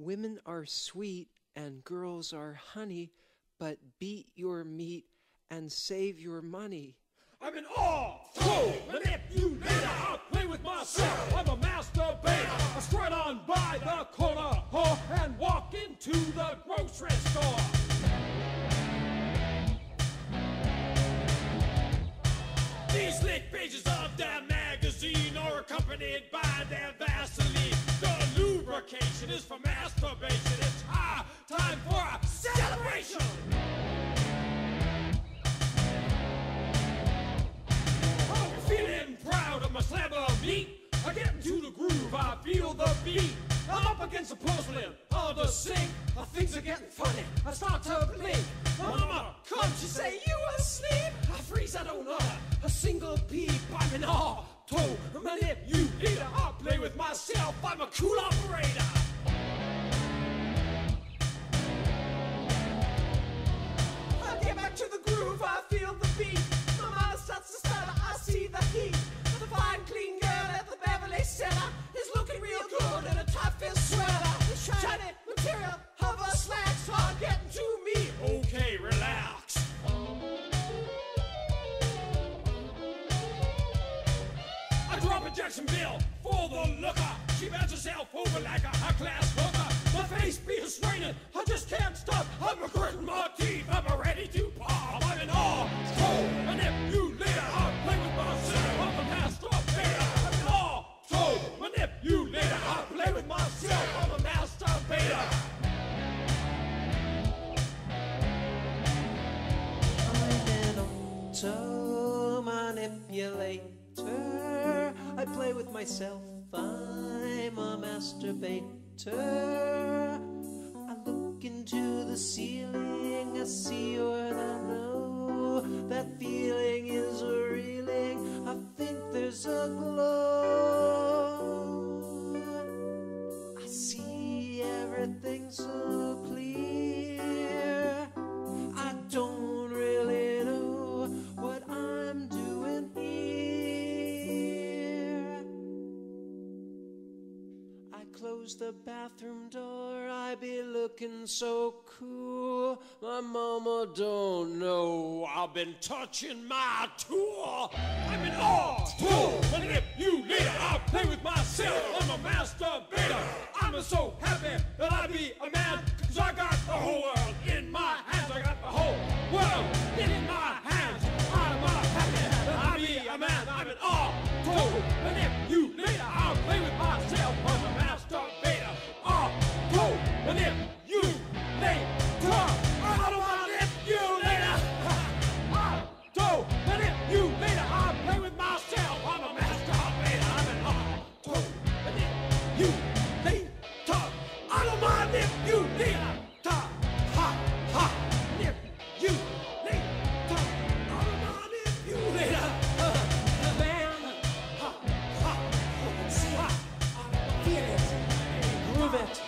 Women are sweet and girls are honey, but beat your meat and save your money. I'm an auto manipulator. I play with myself. I'm a masturbator. I strut on by the corner oh, and walk into the grocery store. These slick pages of their magazine are accompanied by their Vaseline. Lubrication is for masturbation. It's high time for a celebration. I'm feeling proud of my slab of meat. I get into the groove, I feel the beat. I'm up against the porcelain on the sink. Things are getting funny. I start to blink. My mama comes, she say, You asleep? I freeze, I don't know. A single peep, I'm an auto manipulator. I play with myself, I'm a cool operator. Jacksonville for the looker. She bends herself over like a high class hooker. My face be straining, I just can't stop. I'm regretting my teeth, I'm ready to pop. I'm in awe, so, and if you later, I'll play with myself. I'm a masturbator. I'm in awe, so, and if you later, I'll play with myself. I'm a. I'm an auto manipulator. I play with myself. I'm a masturbator. I look into the ceiling. I see you're the know. That feeling is reeling. I think there's a glow. I see everything so clear. Close the bathroom door, I be looking so cool. My mama don't know I've been touching my tool. I'm an auto manipulator. I play with myself. I'm a masturbator. I'm so happy that I be a man. Groove it.